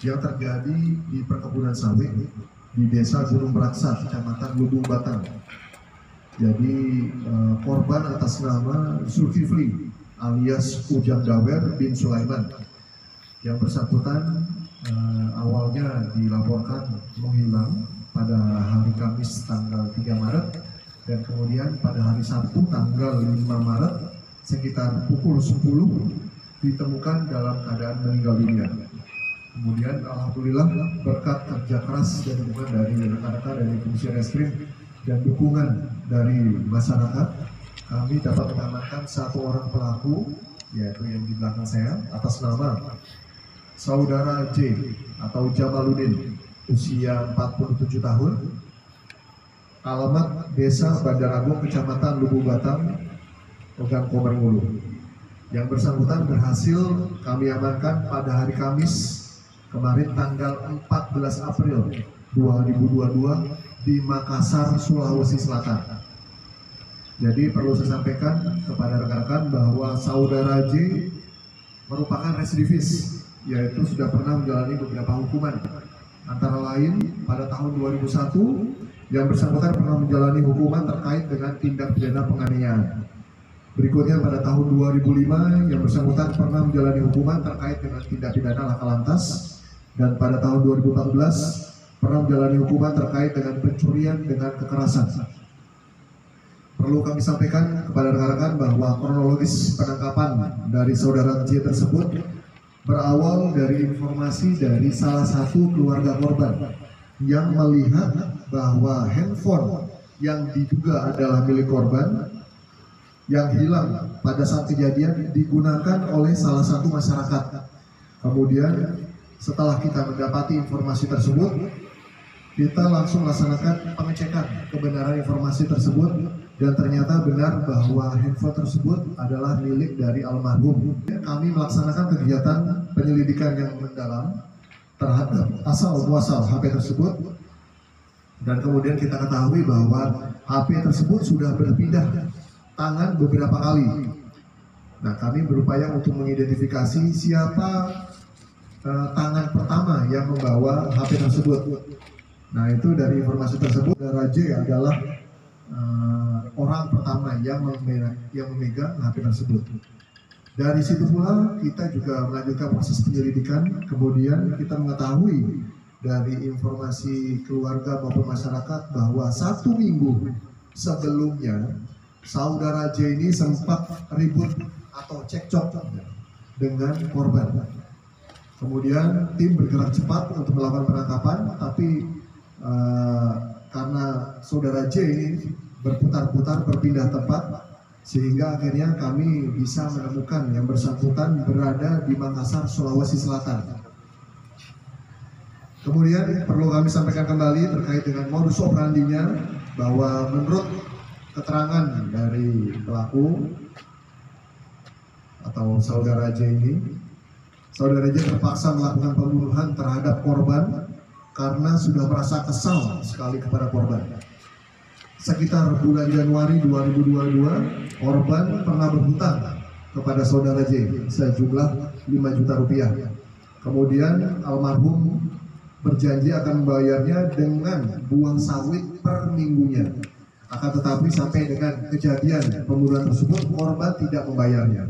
yang terjadi di perkebunan sawit di Desa Gunung Beraksa, Kecamatan Lubung Batang. Jadi eh, korban atas nama Zulkifli alias Ujang Dawer bin Sulaiman yang bersangkutan eh, awalnya dilaporkan menghilang pada hari Kamis tanggal 3 Maret dan kemudian pada hari Sabtu tanggal 5 Maret sekitar pukul 10 ditemukan dalam keadaan meninggal dunia. Kemudian alhamdulillah berkat kerja keras dan dukungan dari rekan-rekan dari Fungsi Reskrim dan dukungan dari masyarakat, kami dapat mengamankan satu orang pelaku yaitu yang di belakang saya atas nama saudara J atau Jamaluddin usia 47 tahun alamat Desa Bandar Agung Kecamatan Lubu Batang Ogan Komering yang bersangkutan berhasil kami amankan pada hari Kamis kemarin tanggal 14 April 2022 di Makassar, Sulawesi Selatan. Jadi perlu saya sampaikan kepada rekan-rekan bahwa saudara J merupakan residivis, yaitu sudah pernah menjalani beberapa hukuman. Antara lain pada tahun 2001 yang bersangkutan pernah menjalani hukuman terkait dengan tindak pidana penganiayaan. Berikutnya pada tahun 2005 yang bersangkutan pernah menjalani hukuman terkait dengan tindak pidana laka lantas dan pada tahun 2014 pernah menjalani hukuman terkait dengan pencurian dengan kekerasan. Perlu kami sampaikan kepada rekan-rekan bahwa kronologis penangkapan dari saudara J tersebut berawal dari informasi dari salah satu keluarga korban yang melihat bahwa handphone yang diduga adalah milik korban yang hilang pada saat kejadian digunakan oleh salah satu masyarakat. Kemudian setelah kita mendapati informasi tersebut, kita langsung laksanakan pengecekan kebenaran informasi tersebut dan ternyata benar bahwa handphone tersebut adalah milik dari almarhum. Kami melaksanakan kegiatan penyelidikan yang mendalam terhadap asal muasal HP tersebut dan kemudian kita ketahui bahwa HP tersebut sudah berpindah tangan beberapa kali. Nah, kami berupaya untuk mengidentifikasi siapa uh, tangan pertama yang membawa HP tersebut. Nah itu dari informasi tersebut Raja adalah uh, orang pertama yang memegang, yang memegang HP tersebut. Dari situ pula kita juga melanjutkan proses penyelidikan, kemudian kita mengetahui dari informasi keluarga maupun masyarakat bahwa satu minggu sebelumnya saudara J ini sempat ribut atau cekcok dengan korban. Kemudian tim bergerak cepat untuk melakukan penangkapan, tapi uh, karena saudara J ini berputar-putar berpindah tempat, sehingga akhirnya kami bisa menemukan yang bersangkutan berada di Makassar, Sulawesi Selatan. Kemudian perlu kami sampaikan kembali terkait dengan modus operandinya bahwa menurut keterangan dari pelaku atau saudara J ini Saudara J terpaksa melakukan pembunuhan terhadap korban karena sudah merasa kesal sekali kepada korban. Sekitar bulan Januari 2022, korban pernah berhutang kepada saudara J sejumlah 5 juta rupiah. Kemudian almarhum berjanji akan membayarnya dengan buang sawit per minggunya. Akan tetapi sampai dengan kejadian pembunuhan tersebut, korban tidak membayarnya.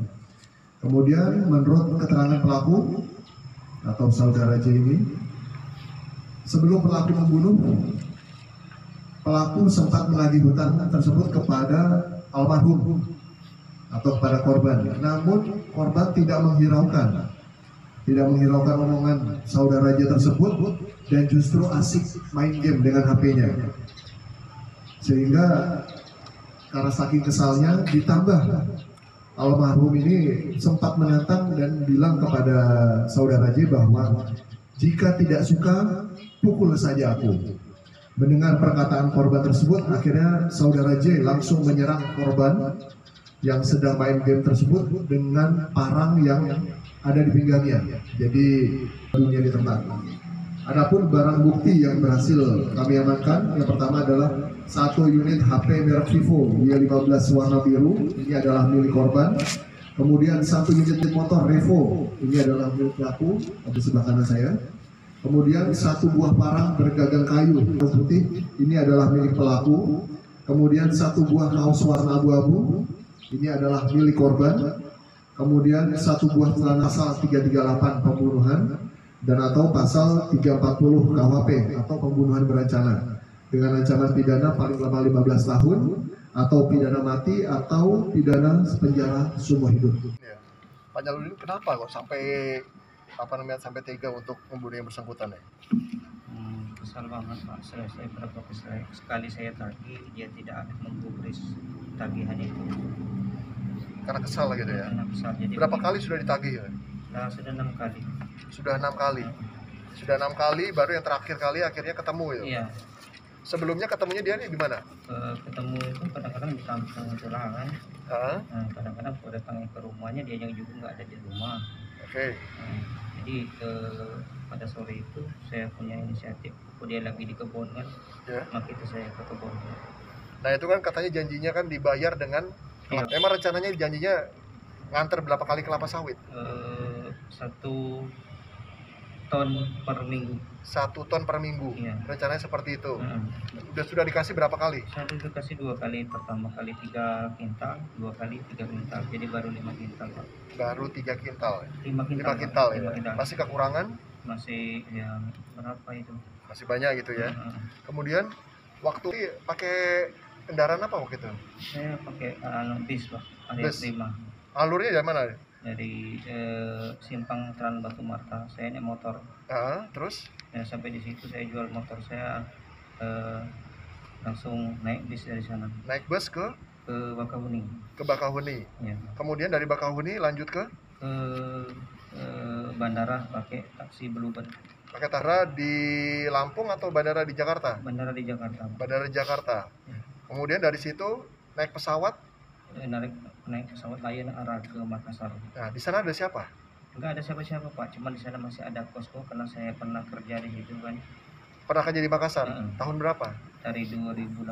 Kemudian menurut keterangan pelaku atau saudara J ini, sebelum pelaku membunuh, pelaku sempat menagih hutang tersebut kepada almarhum atau kepada korban. Namun korban tidak menghiraukan, tidak menghiraukan omongan saudara J tersebut dan justru asik main game dengan HP-nya. Sehingga karena saking kesalnya ditambah almarhum ini sempat menantang dan bilang kepada saudara J bahwa jika tidak suka pukul saja aku. Mendengar perkataan korban tersebut, akhirnya saudara J langsung menyerang korban yang sedang main game tersebut dengan parang yang ada di pinggangnya. Jadi dunia di tempat. Adapun barang bukti yang berhasil kami amankan, yang pertama adalah satu unit HP merek Vivo Y15 warna biru ini adalah milik korban kemudian satu unit motor Revo ini adalah milik pelaku di sebelah kanan saya Kemudian satu buah parang bergagang kayu putih, ini adalah milik pelaku. Kemudian satu buah kaos warna abu-abu, ini adalah milik korban. Kemudian satu buah celana pasal 338 pembunuhan dan atau pasal 340 KWP atau pembunuhan berencana dengan ancaman pidana paling lama 15 tahun atau pidana mati atau pidana penjara seumur hidup. Ya. Pak Jaludin kenapa kok sampai apa namanya sampai tega untuk membunuh yang bersangkutan ya? Hmm, kesal banget pak selesai berapa kesal sekali saya tagih dia tidak menggubris tagihan itu Karena kesal gitu ya. Karena kesal jadi Berapa kali sudah ditagih ya? Nah, sudah enam kali Sudah enam kali. Sudah enam kali, baru yang terakhir kali akhirnya ketemu ya. iya Sebelumnya ketemunya dia nih di mana? ke- ketemu itu kadang-kadang di kampung curah kan Hah? nah, kadang-kadang kalau datang ke rumahnya dia yang juga nggak ada di rumah Oke. Nah, jadi ke- pada sore itu saya punya inisiatif kalau dia lagi di kebun kan Ya. maka itu saya ke kebun Nah itu kan katanya janjinya kan dibayar dengan Iya. Emang rencananya janjinya nganter berapa kali kelapa sawit? Eh, satu ton per minggu Satu ton per minggu. Iya. Rencananya seperti itu. Hmm. Udah sudah dikasih berapa kali? Saya itu kasih dua kali, pertama kali tiga kintal, dua kali tiga kintal, jadi baru lima kintal pak. Baru tiga kintal. Lima kintal. Lima kintal ya. Lima kintal. Masih kekurangan? Masih yang berapa itu? Masih banyak gitu ya. Heeh. Kemudian waktu pakai kendaraan apa waktu itu? Saya pakai anu bis pak, Bis. prima Alurnya dari mana? Dari eh, simpang Tran Batu Marta. Saya naik motor, Ah, terus ya, sampai di situ saya jual motor saya eh, langsung naik bis dari sana naik bus ke ke Bakahuni. ke Bakahuni. Ya. Kemudian dari Bakahuni lanjut ke Ke eh, bandara pakai taksi Bluebird. pakai Tara di Lampung atau bandara di Jakarta? Bandara di Jakarta. Bandara di Jakarta. Kemudian dari situ naik pesawat. Eh, naik naik pesawat Lion arah ke Makassar. Nah, di sana ada siapa? Enggak ada siapa-siapa pak, cuma di sana masih ada posko karena saya pernah kerja di situ kan Pernah kerja di Makassar? Heeh. Tahun berapa? dari 2018,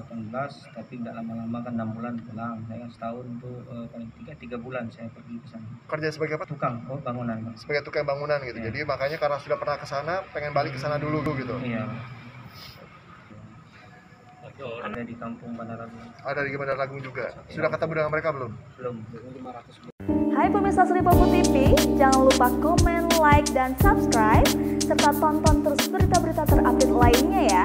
tapi enggak lama-lama kan enam bulan pulang. Saya setahun tuh eh, paling tiga tiga bulan saya pergi ke sana. Kerja sebagai apa? Tukang, oh bangunan pak. Sebagai tukang bangunan gitu. Iya. Jadi makanya karena sudah pernah ke sana, pengen balik ke sana dulu gitu. Iya. Ada di kampung Bandara Ada di Bandar Lagung juga. Sudah ketemu dengan mereka belum? belum. Hai pemirsa Sri Popo TV, jangan lupa komen, like, dan subscribe, serta tonton terus berita-berita terupdate lainnya ya.